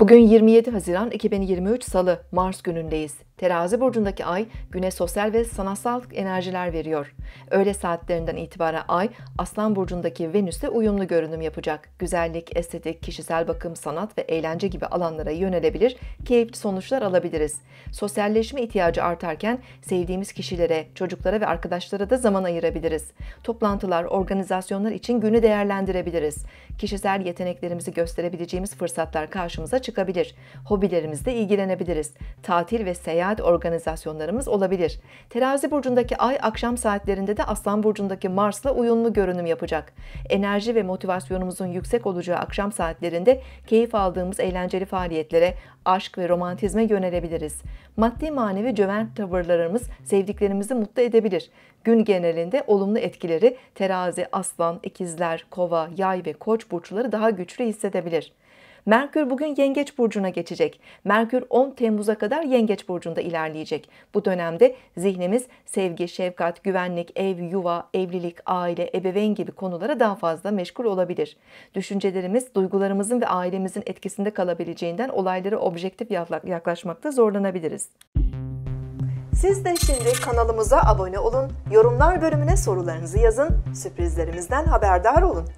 Bugün 27 Haziran 2023 Salı, Mars günündeyiz. Terazi burcundaki ay güne sosyal ve sanatsal enerjiler veriyor. Öğle saatlerinden itibaren ay Aslan burcundaki Venüs'te uyumlu görünüm yapacak. Güzellik, estetik, kişisel bakım, sanat ve eğlence gibi alanlara yönelebilir, keyifli sonuçlar alabiliriz. Sosyalleşme ihtiyacı artarken sevdiğimiz kişilere, çocuklara ve arkadaşlara da zaman ayırabiliriz. Toplantılar, organizasyonlar için günü değerlendirebiliriz. Kişisel yeteneklerimizi gösterebileceğimiz fırsatlar karşımıza çıkabilir. Hobilerimizle ilgilenebiliriz. Tatil ve seyahat seyahat organizasyonlarımız olabilir. Terazi burcundaki ay akşam saatlerinde de Aslan burcundaki Mars'la uyumlu görünüm yapacak. Enerji ve motivasyonumuzun yüksek olacağı akşam saatlerinde keyif aldığımız eğlenceli faaliyetlere, aşk ve romantizme yönelebiliriz. Maddi manevi cömert tavırlarımız sevdiklerimizi mutlu edebilir. Gün genelinde olumlu etkileri terazi, aslan, ikizler, kova, yay ve koç burçları daha güçlü hissedebilir. Merkür bugün Yengeç burcuna geçecek. Merkür 10 Temmuz'a kadar Yengeç burcunda ilerleyecek. Bu dönemde zihnimiz sevgi, şefkat, güvenlik, ev, yuva, evlilik, aile, ebeveyn gibi konulara daha fazla meşgul olabilir. Düşüncelerimiz duygularımızın ve ailemizin etkisinde kalabileceğinden olaylara objektif yaklaşmakta zorlanabiliriz. Siz de şimdi kanalımıza abone olun, yorumlar bölümüne sorularınızı yazın, sürprizlerimizden haberdar olun.